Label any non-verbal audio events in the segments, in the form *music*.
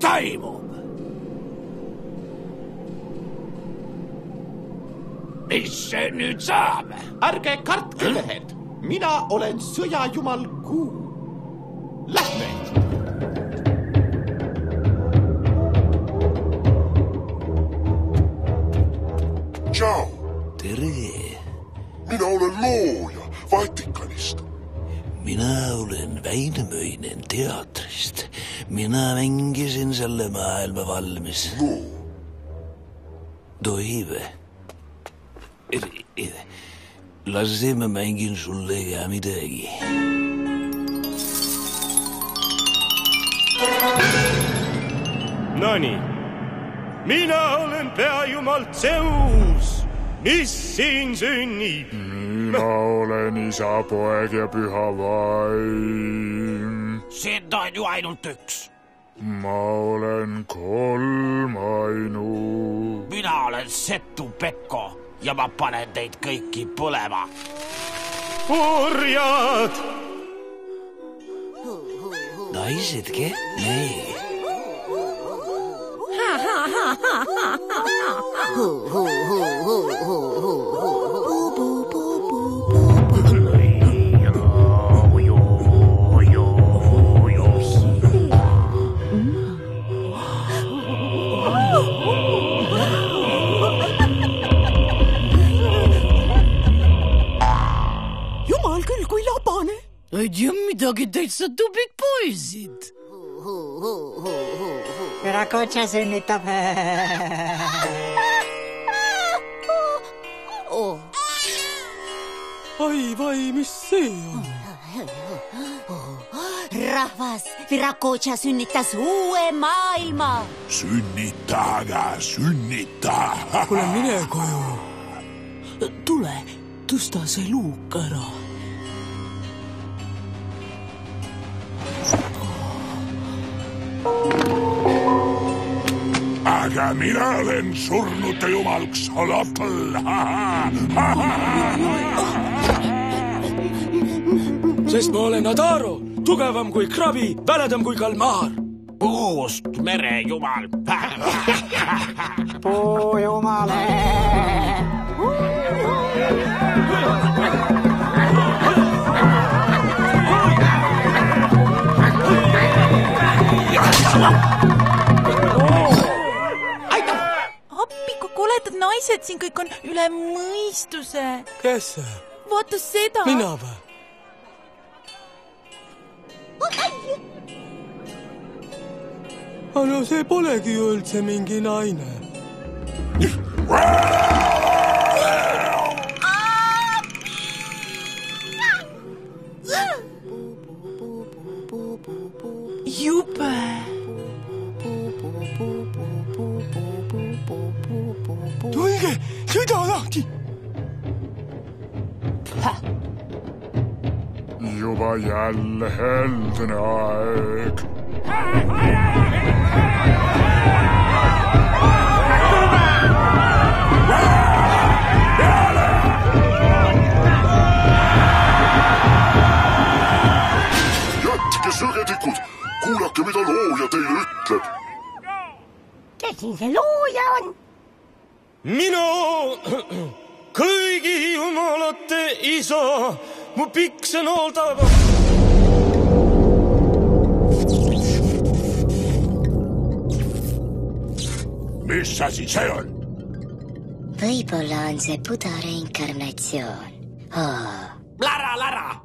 Taimum! Missä nyt saamme? Arke kartkilehet! Äh? Minä olen Syjäjumal Kuu. Lähi! Maailma valmis. no, tohib? lase ma mängin sulle ka midagi. Nonii, mina olen peajumal Zeus, mis siin sünnib. mina olen isa, poeg ja püha vaim. sind on ju ainult üks. Ma olen kolmainu. mina olen Setu Pekko ja ma panen teid kõiki põlema. orjad, naised, nee. jumal tea midagi, täitsa tubikpoisid. Rakotša sünnitab. ai, vai, mis see on? rahvas, Rakotša sünnitas uue maailma. sünnita, aga sünnita. kuule, mine koju. tule, tõsta see luuk ära. Aga mina olen surnute jumal Xolotl. *laughs* sest ma olen Adaro, tugevam kui krabi, väledam kui kalmaar. puust merejumal. puu jumale. *laughs* naised siin kõik on üle mõistuse. kes see? vaata seda. mina või? aga no see polegi ju üldse mingi naine. jube. tulge, süda lahti. juba jälle heldne aeg. jätke sõgedikud, kuulake, mida looja teile ütleb. kes siin see looja on? mina, kõigi jumalate isa, mu pikkseenool taga. mis asi see on? võib-olla on see Buda reinkarnatsioon oh.. Lara, Lara.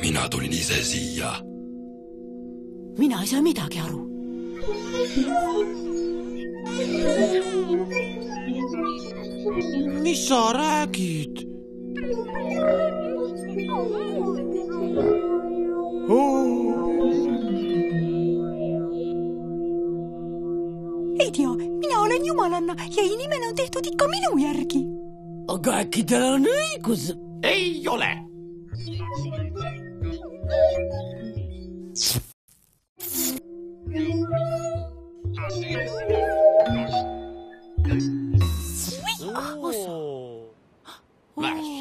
mina tulin ise siia. Mina ei saa midagi aru. mis sa räägid? ei tea, mina olen jumalanna ja inimene on tehtud ikka minu järgi. aga äkki tal on õigus? ei ole.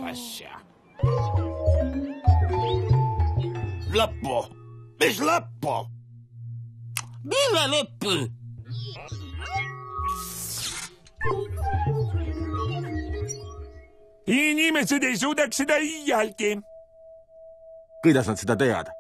Asja. lõppu, mis lõppu? mille lõppu? inimesed ei suudaks seda iialgi. kuidas nad seda teavad?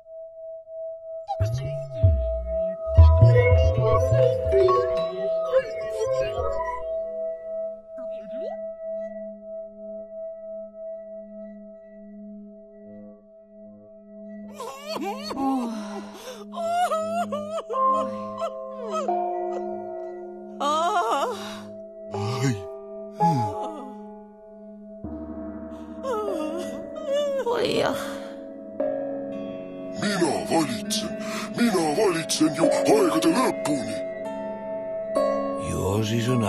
Ju siis on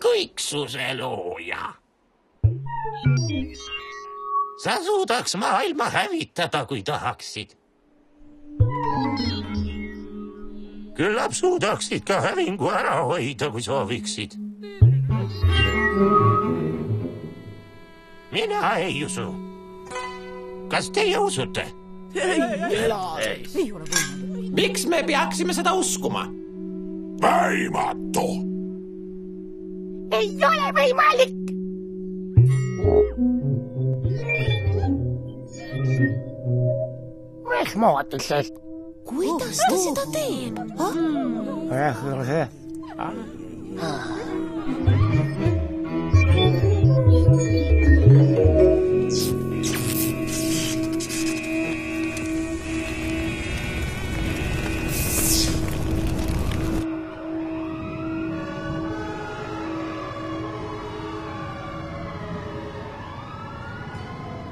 kõiksuse looja. sa suudaks maailma hävitada, kui tahaksid. küllap suudaksid ka hävingu ära hoida, kui sooviksid. mina ei usu. kas teie usute? miks me peaksime seda uskuma? väimatu. Ei ole võimalik. rehmoodusest. kuidas ta seda teeb?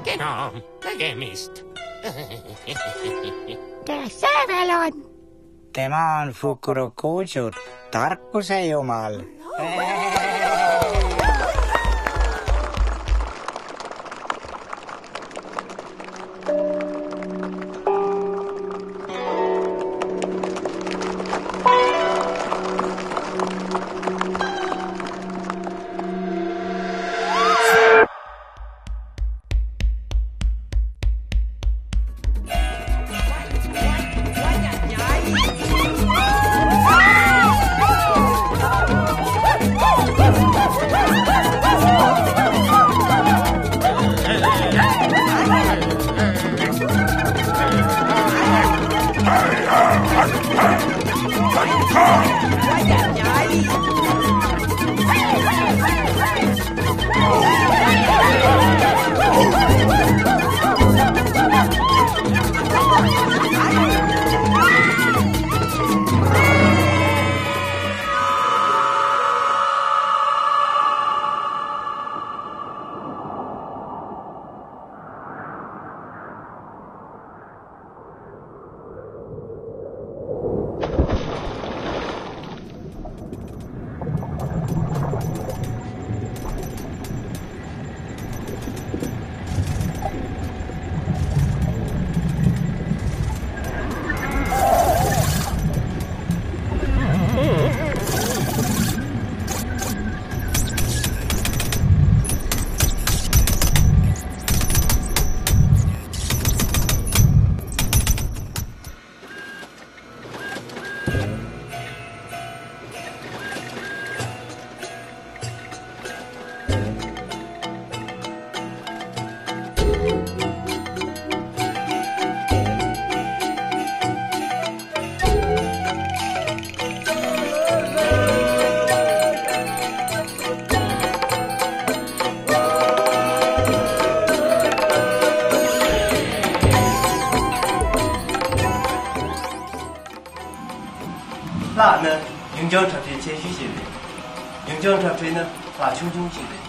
Kena nägemist. *laughs* kes see veel on? tema on Fukurokuju, tarkuse jumal. Ah! 正常追呢，把胸襟起来。